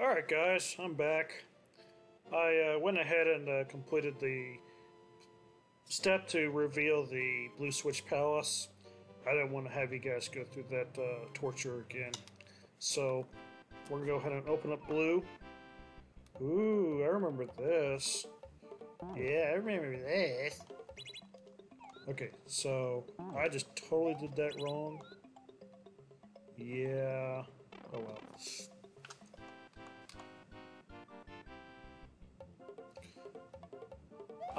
Alright guys, I'm back. I uh, went ahead and uh, completed the step to reveal the Blue Switch Palace. I didn't want to have you guys go through that uh, torture again. So, we're going to go ahead and open up Blue. Ooh, I remember this. Yeah, I remember this. Okay, so I just totally did that wrong. Yeah. Oh well.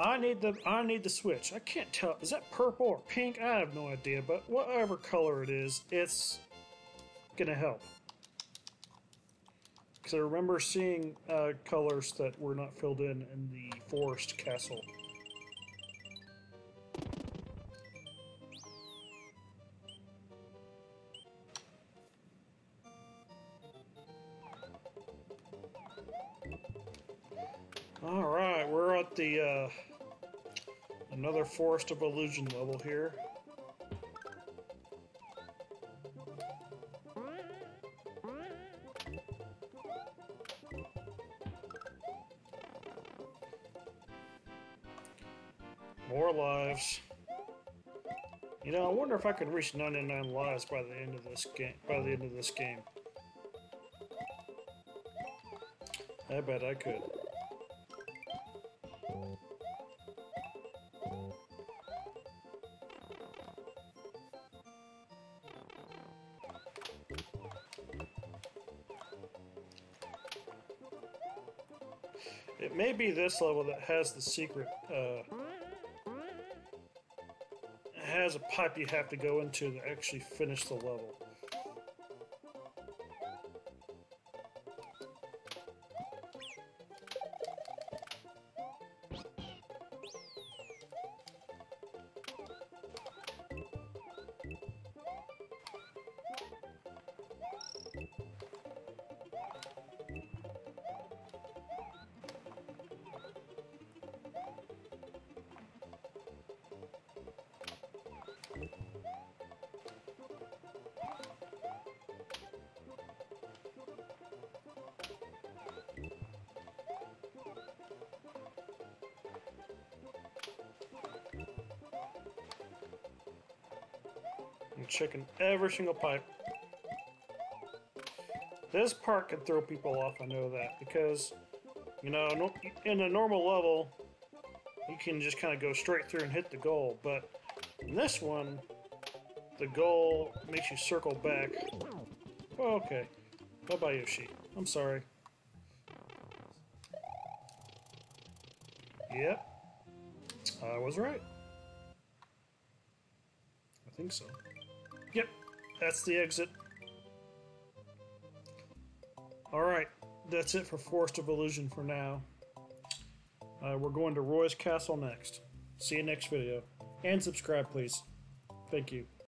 I need the I need the switch. I can't tell. Is that purple or pink? I have no idea. But whatever color it is, it's gonna help. Because I remember seeing uh, colors that were not filled in in the forest castle. All right, we're the uh, another Forest of Illusion level here. More lives. You know, I wonder if I could reach 99 lives by the end of this game. By the end of this game, I bet I could. It may be this level that has the secret, uh, has a pipe you have to go into to actually finish the level. I'm checking every single pipe. This part can throw people off, I know that, because, you know, in a normal level, you can just kind of go straight through and hit the goal, but in this one, the goal makes you circle back. Oh, okay. Bye-bye, Yoshi. I'm sorry. Yep. I was right. I think so. Yep, that's the exit. Alright, that's it for Forest of Illusion for now. Uh, we're going to Roy's Castle next. See you next video. And subscribe, please. Thank you.